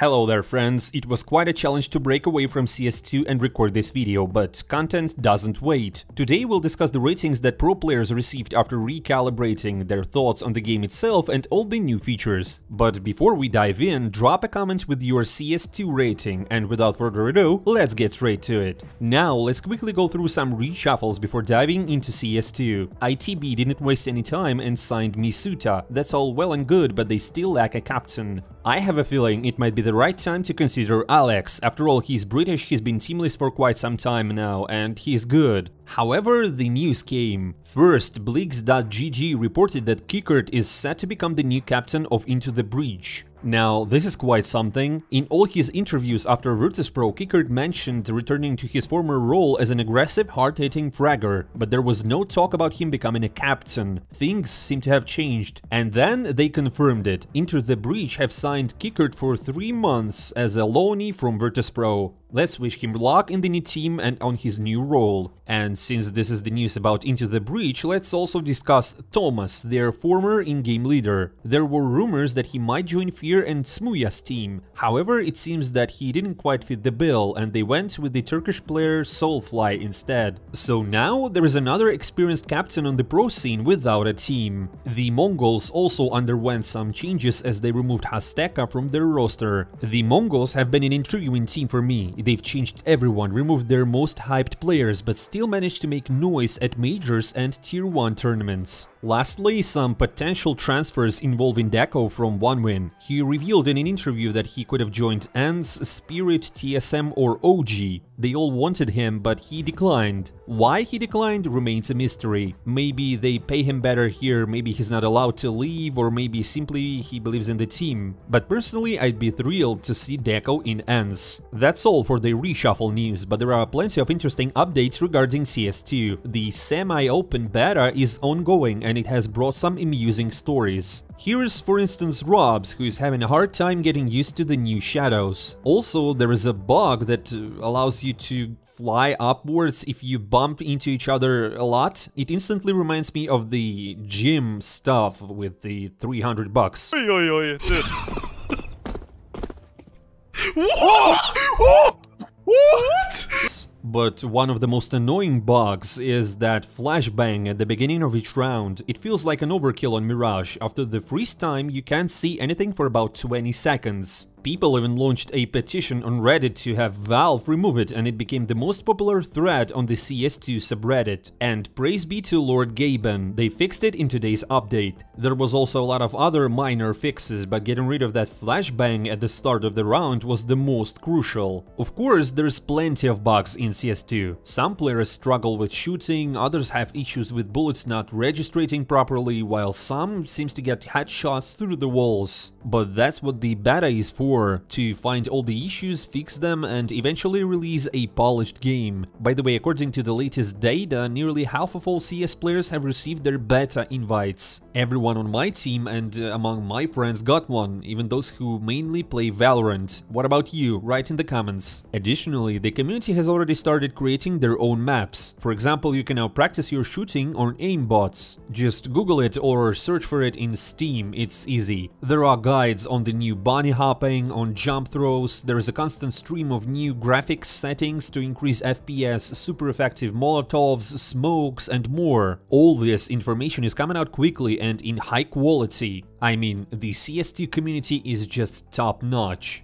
Hello there friends, it was quite a challenge to break away from CS2 and record this video, but content doesn't wait. Today we'll discuss the ratings that pro players received after recalibrating, their thoughts on the game itself and all the new features. But before we dive in, drop a comment with your CS2 rating, and without further ado, let's get straight to it. Now let's quickly go through some reshuffles before diving into CS2. ITB didn't waste any time and signed Misuta, that's all well and good, but they still lack a captain. I have a feeling it might be the right time to consider Alex, after all he's British, he's been teamless for quite some time now, and he's good. However, the news came. First, Bleaks.gg reported that Qikert is set to become the new captain of Into the Breach. Now, this is quite something. In all his interviews after Virtus.pro, Qikert mentioned returning to his former role as an aggressive, hard-hitting fragger, but there was no talk about him becoming a captain. Things seem to have changed. And then they confirmed it. Into the Breach have signed Qikert for three months as a loanee from Virtus.pro. Let's wish him luck in the new team and on his new role. And since this is the news about Into the Breach, let's also discuss Thomas, their former in-game leader. There were rumors that he might join Fear and smooya's team. However, it seems that he didn't quite fit the bill and they went with the Turkish player Soulfly instead. So now there is another experienced captain on the pro scene without a team. The MongolZ also underwent some changes as they removed Hasteka from their roster. The MongolZ have been an intriguing team for me. They've changed everyone, removed their most hyped players, but still managed to make noise at majors and tier 1 tournaments. Lastly, some potential transfers involving deko from OneWin. He revealed in an interview that he could have joined ENCE, Spirit, TSM or OG. They all wanted him, but he declined. Why he declined remains a mystery. Maybe they pay him better here, maybe he's not allowed to leave, or maybe simply he believes in the team. But personally, I'd be thrilled to see deko in ENCE. That's all for the reshuffle news, but there are plenty of interesting updates regarding CS2. The semi-open beta is ongoing and it has brought some amusing stories. Here is for instance ropz, who is having a hard time getting used to the new shadows. Also, there is a bug that uh, allows you to fly upwards if you bump into each other a lot. It instantly reminds me of the gym stuff with the 300 bucks. Oi, oi, oi, dude. what? What? But one of the most annoying bugs is that flashbang at the beginning of each round. It feels like an overkill on Mirage. After the freeze time, you can't see anything for about 20 seconds. People even launched a petition on Reddit to have Valve remove it and it became the most popular thread on the CS2 subreddit. And praise be to Lord Gaben, they fixed it in today's update. There was also a lot of other minor fixes, but getting rid of that flashbang at the start of the round was the most crucial. Of course, there's plenty of bugs in CS2. Some players struggle with shooting, others have issues with bullets not registering properly, while some seems to get headshots through the walls. But that's what the beta is for to find all the issues, fix them and eventually release a polished game. By the way, according to the latest data, nearly half of all CS players have received their beta invites. Everyone on my team and uh, among my friends got one, even those who mainly play Valorant. What about you? Write in the comments. Additionally, the community has already started creating their own maps. For example, you can now practice your shooting on aimbots. Just google it or search for it in Steam, it's easy. There are guides on the new bunny hopping, on jump throws, there is a constant stream of new graphics settings to increase FPS, super effective molotovs, smokes and more. All this information is coming out quickly and in high quality. I mean, the CS2 community is just top notch.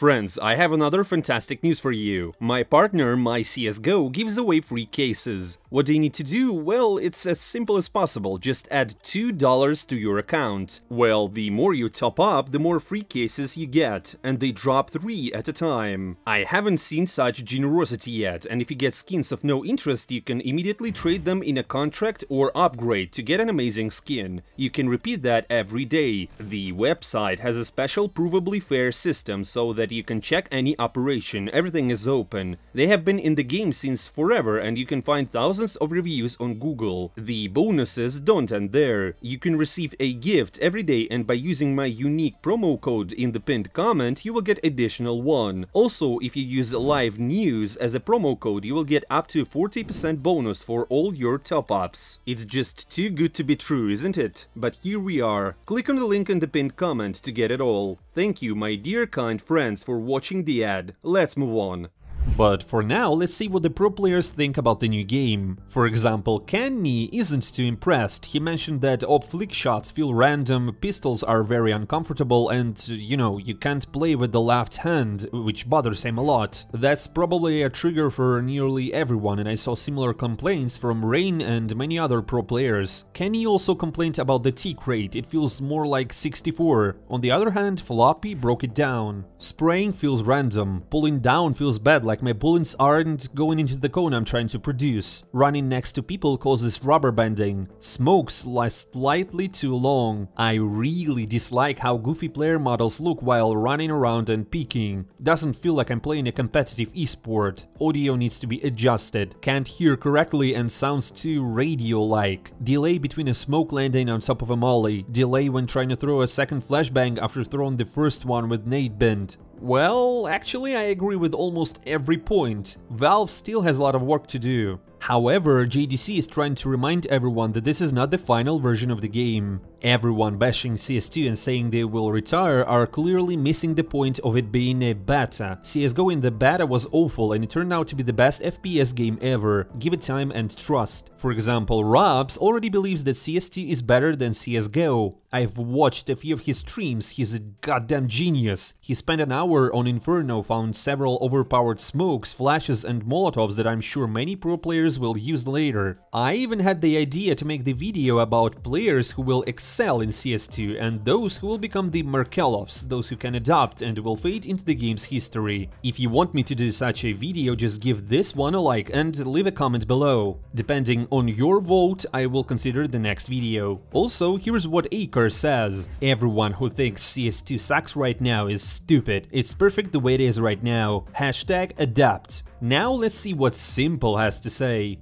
Friends, I have another fantastic news for you. My partner, my MyCSGO, gives away free cases. What do you need to do? Well, it's as simple as possible, just add $2 to your account. Well, the more you top up, the more free cases you get, and they drop 3 at a time. I haven't seen such generosity yet, and if you get skins of no interest, you can immediately trade them in a contract or upgrade to get an amazing skin. You can repeat that every day. The website has a special provably fair system so that that you can check any operation, everything is open. They have been in the game since forever and you can find thousands of reviews on Google. The bonuses don't end there. You can receive a gift every day and by using my unique promo code in the pinned comment, you will get additional one. Also, if you use live news as a promo code, you will get up to 40% bonus for all your top-ups. It's just too good to be true, isn't it? But here we are. Click on the link in the pinned comment to get it all. Thank you, my dear kind friends, for watching the ad. Let's move on. But for now, let's see what the pro players think about the new game. For example, Kenny isn't too impressed. He mentioned that op flick shots feel random, pistols are very uncomfortable and, you know, you can't play with the left hand, which bothers him a lot. That's probably a trigger for nearly everyone and I saw similar complaints from Rain and many other pro players. Kenny also complained about the tick rate, it feels more like 64. On the other hand, Floppy broke it down. Spraying feels random, pulling down feels bad like my bullets aren't going into the cone I'm trying to produce. Running next to people causes rubber banding. Smokes last slightly too long. I really dislike how goofy player models look while running around and peeking. Doesn't feel like I'm playing a competitive esport. Audio needs to be adjusted. Can't hear correctly and sounds too radio-like. Delay between a smoke landing on top of a molly. Delay when trying to throw a second flashbang after throwing the first one with nade bend. Well, actually I agree with almost every point. Valve still has a lot of work to do. However, JDC is trying to remind everyone that this is not the final version of the game. Everyone bashing CS2 and saying they will retire are clearly missing the point of it being a beta. CSGO in the beta was awful and it turned out to be the best FPS game ever. Give it time and trust. For example, ropz already believes that CS2 is better than CSGO. I've watched a few of his streams, he's a goddamn genius. He spent an hour on Inferno, found several overpowered smokes, flashes and molotovs that I'm sure many pro players will use later. I even had the idea to make the video about players who will excel in CS2 and those who will become the Markeloffs, those who can adapt and will fade into the game's history. If you want me to do such a video, just give this one a like and leave a comment below. Depending on your vote, I will consider the next video. Also, here's what Acre says. Everyone who thinks CS2 sucks right now is stupid. It's perfect the way it is right now. Hashtag adapt. Now let's see what s1mple has to say. He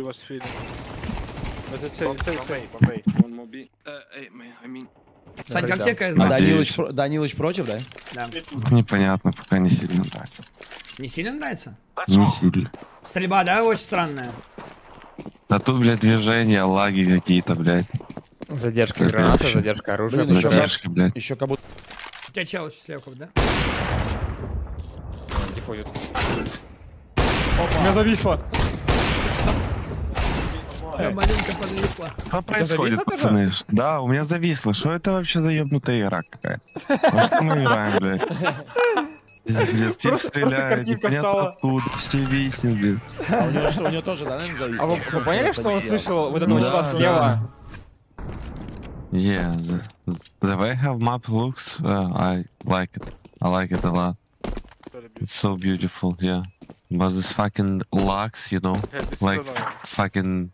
was feeding. But it's Bomb, it's it's bomb A, A. One more B. Uh, hey, man, I mean, Сань, как тебе А КС-2? Данилыч, Данилыч против, да? Да. непонятно, пока не сильно нравится. Не сильно нравится? Не сильно. Стрельба, да, очень странная. Да тут, блядь, движения, лаги какие-то, блядь. Задержка граната, задержка оружия. Блин, еще Задержка, блядь. Еще как будто... У тебя чел слева, да? диффузит. У меня зависло. Я маленько подвисла. Что происходит, зависло тоже? пацаны? Да, у меня зависло. Что это вообще за ебнутая игра какая? Во что мы играем, блядь? Просто стреляет, непонятно откуда, все виснет, блядь. А у него тоже, да, наверное, зависит? А вы, поняли, что он слышал вот этого чела слева? Yeah, the, the way how map looks, uh, I like it. I like it a lot. It's so beautiful, yeah. But this fucking locks, you know, Yeah, like annoying. fucking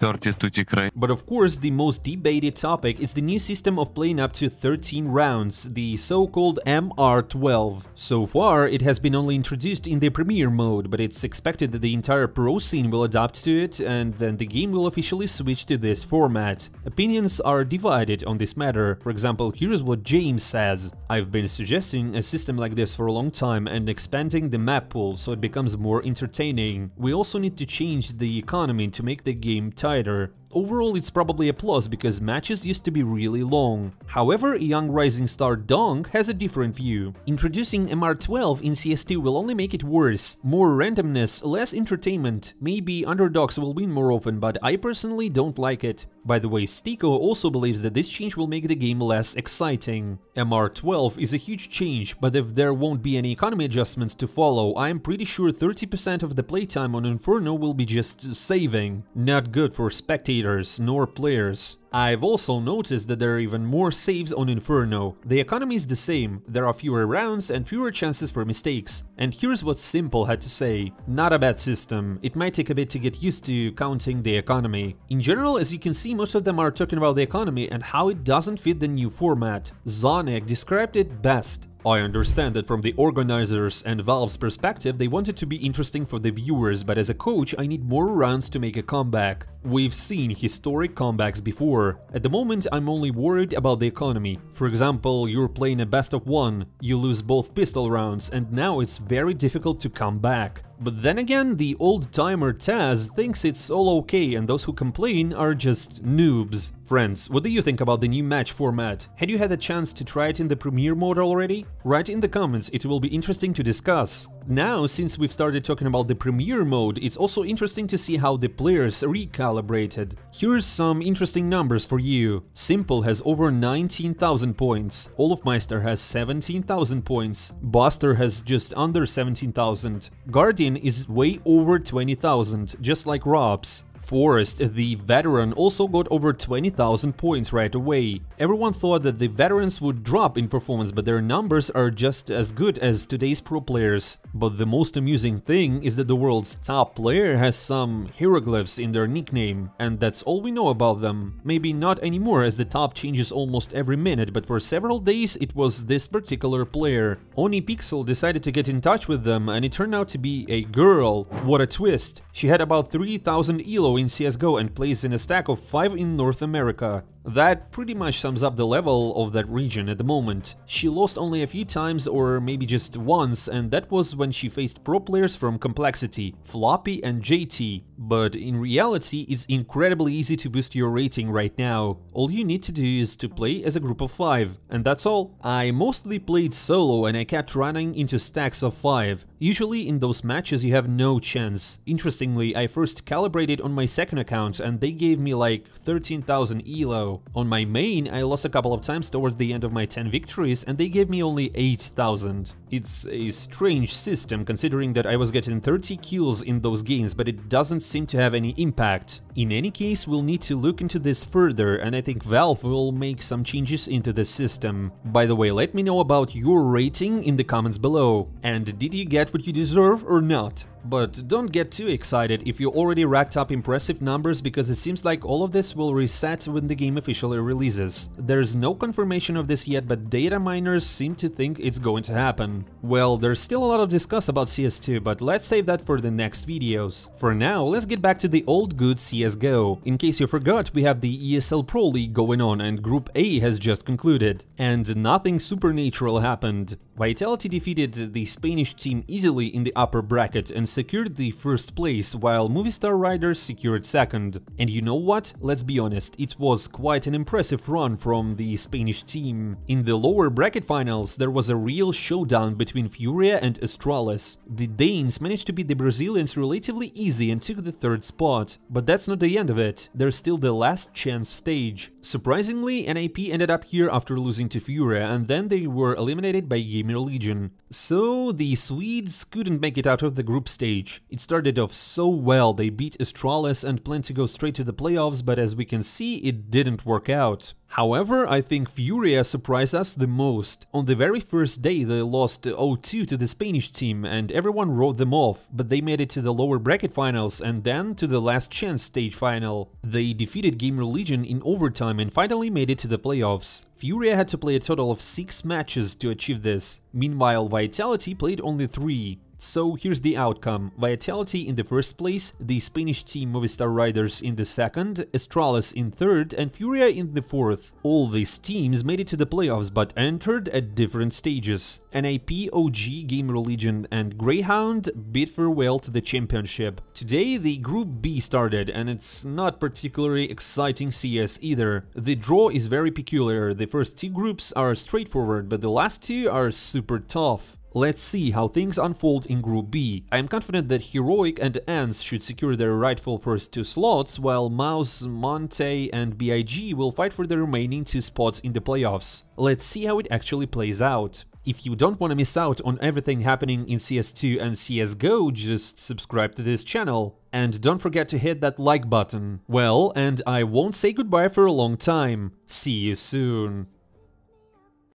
Oh. 30. But of course, the most debated topic is the new system of playing up to 13 rounds, the so-called MR12. So far, it has been only introduced in the premiere mode, but it's expected that the entire pro scene will adapt to it, and then the game will officially switch to this format. Opinions are divided on this matter. For example, here's what James says. I've been suggesting a system like this for a long time and expanding the map pool so it becomes more entertaining. We also need to change the economy to make the game tighter. Overall, it's probably a plus because matches used to be really long. However, young rising star donk has a different view. Introducing MR12 in CS2 will only make it worse. More randomness, less entertainment. Maybe underdogs will win more often, but I personally don't like it. By the way, STYKO also believes that this change will make the game less exciting. MR12 is a huge change, but if there won't be any economy adjustments to follow, I am pretty sure 30% of the playtime on Inferno will be just saving. Not good for spectators spectators nor players. I've also noticed that there are even more saves on Inferno. The economy is the same, there are fewer rounds and fewer chances for mistakes. And here's what s1mple had to say. Not a bad system, it might take a bit to get used to counting the economy. In general, as you can see, most of them are talking about the economy and how it doesn't fit the new format. zonic described it best. I understand that from the organizers and Valve's perspective, they want it to be interesting for the viewers, but as a coach, I need more rounds to make a comeback. We've seen historic comebacks before. At the moment, I'm only worried about the economy. For example, you're playing a best of one, you lose both pistol rounds, and now it's very difficult to come back. But then again, the old-timer Taz thinks it's all okay and those who complain are just noobs. Friends, what do you think about the new match format? Had you had a chance to try it in the premiere mode already? Write in the comments, it will be interesting to discuss. Now, since we've started talking about the premiere mode, it's also interesting to see how the players recalibrated. Here's some interesting numbers for you. s1mple has over 19,000 points, Olofmeister has 17,000 points, Buster has just under 17,000, Guardian is way over 20,000, just like Rob's. Forrest, the veteran, also got over 20,000 points right away. Everyone thought that the veterans would drop in performance, but their numbers are just as good as today's pro players. But the most amusing thing is that the world's top player has some hieroglyphs in their nickname, and that's all we know about them. Maybe not anymore as the top changes almost every minute, but for several days it was this particular player. ohnePixel decided to get in touch with them and it turned out to be a girl. What a twist. She had about 3000 elo in CSGO and plays in a stack of 5 in North America. That pretty much sums up the level of that region at the moment. She lost only a few times or maybe just once and that was when she faced pro players from Complexity, Floppy and JT. But in reality it's incredibly easy to boost your rating right now. All you need to do is to play as a group of 5 and that's all. I mostly played solo and I kept running into stacks of 5. Usually in those matches you have no chance. Interestingly, I first calibrated on my second account and they gave me like 13,000 elo. On my main, I lost a couple of times towards the end of my 10 victories and they gave me only 8000. It's a strange system considering that I was getting 30 kills in those games, but it doesn't seem to have any impact. In any case, we'll need to look into this further and I think Valve will make some changes into the system. By the way, let me know about your rating in the comments below. And did you get what you deserve or not? But don't get too excited if you already racked up impressive numbers because it seems like all of this will reset when the game officially releases. There's no confirmation of this yet, but data miners seem to think it's going to happen. Well, there's still a lot of discuss about CS2, but let's save that for the next videos. For now, let's get back to the old good CSGO. In case you forgot, we have the ESL Pro League going on and Group A has just concluded. And nothing supernatural happened. Vitality defeated the Spanish team easily in the upper bracket and secured the first place, while Movistar Riders secured second. And you know what? Let's be honest, it was quite an impressive run from the Spanish team. In the lower bracket finals, there was a real showdown between Furia and Astralis. The Danes managed to beat the Brazilians relatively easy and took the third spot. But that's not the end of it, there's still the last chance stage. Surprisingly, NIP ended up here after losing to Furia, and then they were eliminated by Gamer Legion. So, the Swedes couldn't make it out of the group stage. It started off so well, they beat Astralis and planned to go straight to the playoffs, but as we can see, it didn't work out. However, I think Furia surprised us the most. On the very first day they lost 0-2 to the Spanish team and everyone wrote them off, but they made it to the lower bracket finals and then to the last chance stage final. They defeated Gamer Legion in overtime and finally made it to the playoffs. Furia had to play a total of 6 matches to achieve this, meanwhile Vitality played only 3. So here's the outcome. Vitality in the first place, the Spanish team Movistar Riders in the second, Astralis in third and Furia in the fourth. All these teams made it to the playoffs but entered at different stages. NIP, OG, Gamer Legion and Grayhound bid farewell to the championship. Today the Group B started and it's not particularly exciting CS either. The draw is very peculiar, the first two groups are straightforward but the last two are super tough. Let's see how things unfold in Group B. I am confident that Heroic and Ants should secure their rightful first two slots, while MOUZ, Monte and BIG will fight for the remaining two spots in the playoffs. Let's see how it actually plays out. If you don't want to miss out on everything happening in CS2 and CSGO, just subscribe to this channel. And don't forget to hit that like button. Well, and I won't say goodbye for a long time. See you soon.